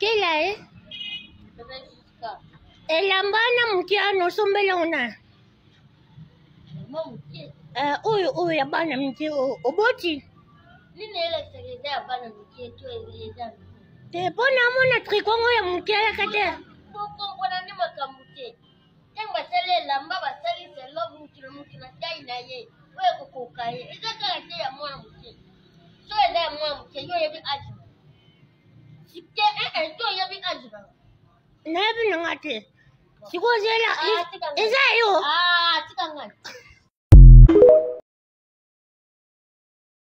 kila ye elamba na moke ano osombeli yango na eh, oyo oyo ya bana mike oyo oboti te mpo na amona trikongo ya moke ayaka te ntango basali elamba basalisa eloko mokilo mokilo ntai na ye oyo ekokoka ye eza kaka te ya mwana moke so eza ya mwana moke yo oyebi age Ne bi nan ate. Siko zela. Ise yo. A,